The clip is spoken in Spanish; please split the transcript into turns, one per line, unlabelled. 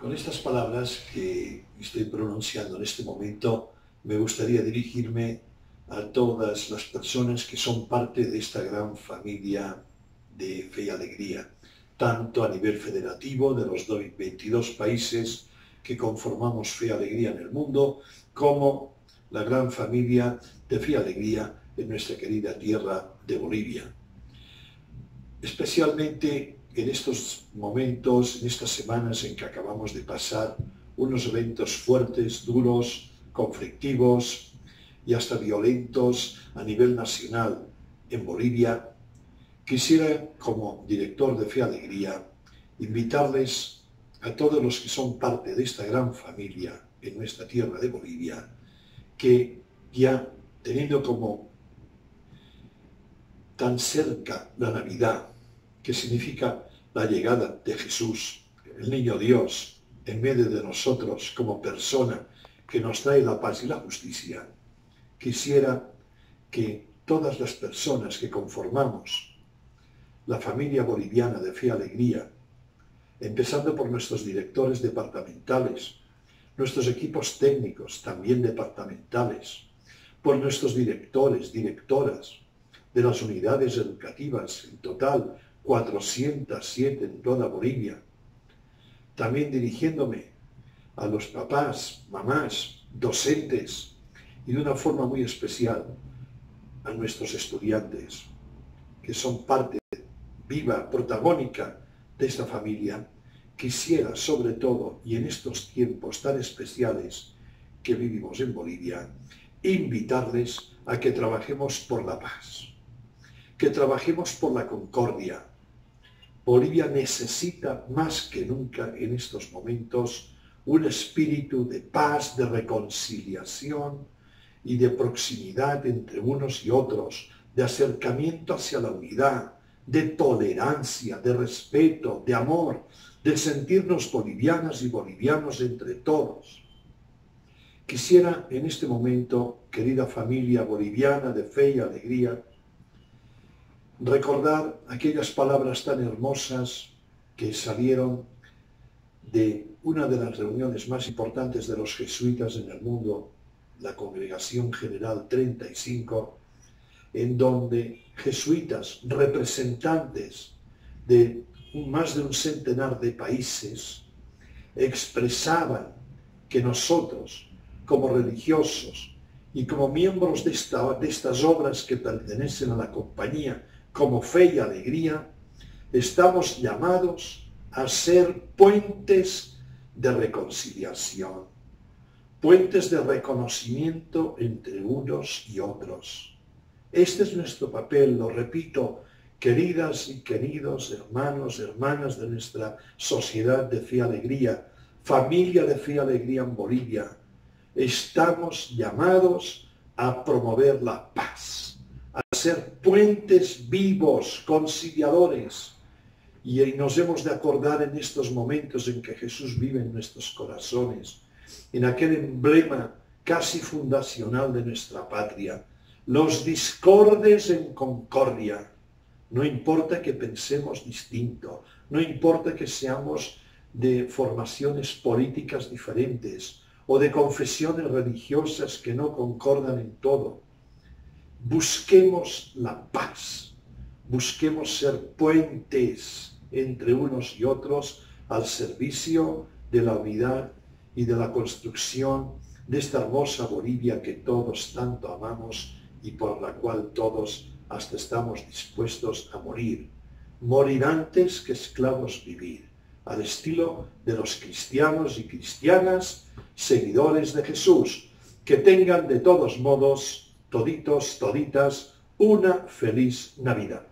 Con estas palabras que estoy pronunciando en este momento, me gustaría dirigirme a todas las personas que son parte de esta gran familia de fe y alegría, tanto a nivel federativo de los 22 países que conformamos fe y alegría en el mundo, como la gran familia de fe y alegría en nuestra querida tierra de Bolivia. Especialmente en estos momentos, en estas semanas en que acabamos de pasar unos eventos fuertes, duros, conflictivos y hasta violentos a nivel nacional en Bolivia, quisiera, como director de Fe Alegría, invitarles a todos los que son parte de esta gran familia en nuestra tierra de Bolivia, que ya teniendo como tan cerca la Navidad, que significa la llegada de Jesús, el niño Dios, en medio de nosotros como persona que nos trae la paz y la justicia, quisiera que todas las personas que conformamos la familia boliviana de Fe y Alegría, empezando por nuestros directores departamentales, nuestros equipos técnicos también departamentales, por nuestros directores, directoras de las unidades educativas, en total 407 en toda Bolivia. También dirigiéndome a los papás, mamás, docentes y de una forma muy especial a nuestros estudiantes, que son parte viva, protagónica de esta familia, quisiera sobre todo, y en estos tiempos tan especiales que vivimos en Bolivia, invitarles a que trabajemos por la paz, que trabajemos por la concordia, Bolivia necesita más que nunca en estos momentos un espíritu de paz, de reconciliación y de proximidad entre unos y otros, de acercamiento hacia la unidad, de tolerancia, de respeto, de amor, de sentirnos bolivianas y bolivianos entre todos. Quisiera en este momento, querida familia boliviana de fe y alegría, recordar aquellas palabras tan hermosas que salieron de una de las reuniones más importantes de los jesuitas en el mundo, la Congregación General 35, en donde jesuitas, representantes de más de un centenar de países, expresaban que nosotros, como religiosos y como miembros de, de estas obras que pertenecen a la compañía como fe y alegría, estamos llamados a ser puentes de reconciliación, puentes de reconocimiento entre unos y otros. Este es nuestro papel, lo repito, queridas y queridos hermanos, hermanas de nuestra sociedad de fe y alegría, familia de fe y alegría en Bolivia. Estamos llamados a promover la paz a ser puentes vivos, conciliadores. Y nos hemos de acordar en estos momentos en que Jesús vive en nuestros corazones, en aquel emblema casi fundacional de nuestra patria, los discordes en concordia. No importa que pensemos distinto, no importa que seamos de formaciones políticas diferentes o de confesiones religiosas que no concordan en todo busquemos la paz, busquemos ser puentes entre unos y otros al servicio de la unidad y de la construcción de esta hermosa Bolivia que todos tanto amamos y por la cual todos hasta estamos dispuestos a morir. Morir antes que esclavos vivir, al estilo de los cristianos y cristianas, seguidores de Jesús, que tengan de todos modos toditos, toditas, una feliz Navidad.